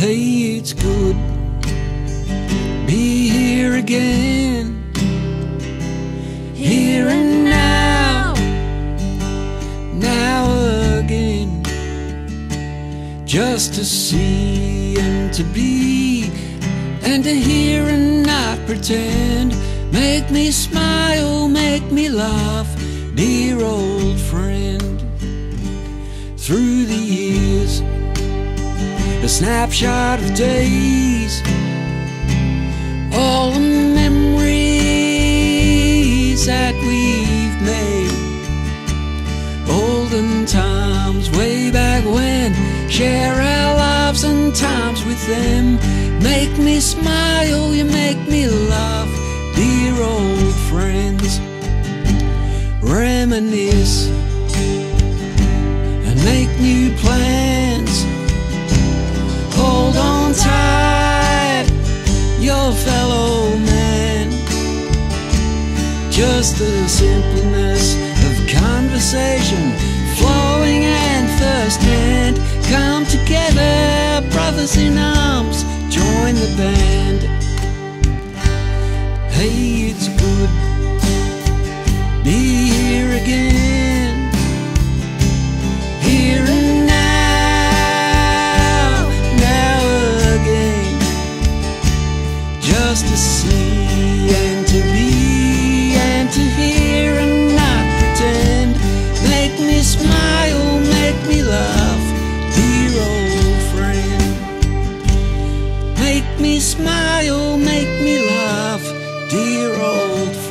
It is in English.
Hey, it's good be here again, here and now, now again, just to see and to be, and to hear and not pretend. Make me smile, make me laugh, dear old friend. Through the snapshot of days all the memories that we've made. Olden times, way back when, share our lives and times with them. Make me smile, you make me laugh, dear old friends. Reminisce and make new plans. just the simpleness of conversation, flowing and first hand. Come together, brothers in arms, join the band. Hey, it's good be here again, here and now, now again, just a same. smile, make me laugh, dear old friend.